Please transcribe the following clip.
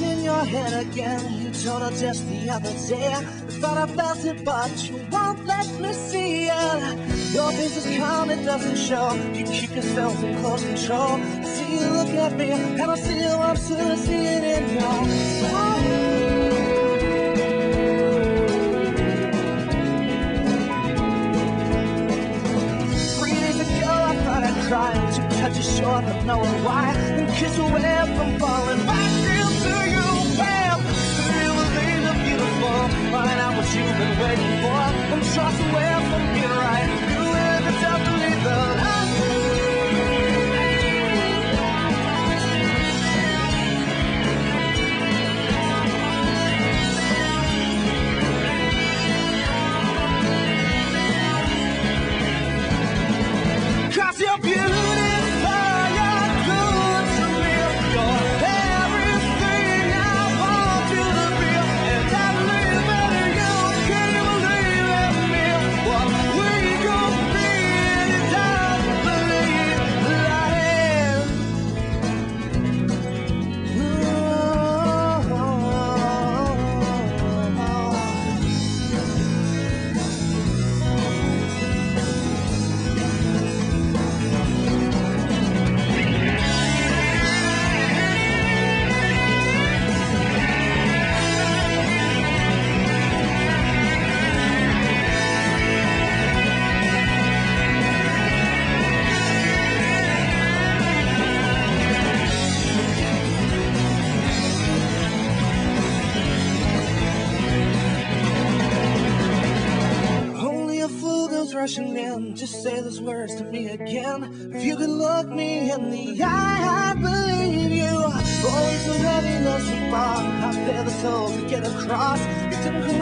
your head again. You told her just the other day. Thought I felt it, but you won't let me see it. Your face is calm, it doesn't show. You keep yourself in close control. I see you look at me, and I see you, I'm still seeing in your eyes. Cry to cut you short, but no why. And kiss away from falling back into you, real things are beautiful. Find out what you've been waiting for. Rushing in. Just say those words to me again. If you could look me in the eye, I believe you. Always heavy, love so far. I bear the soul to get across. You didn't come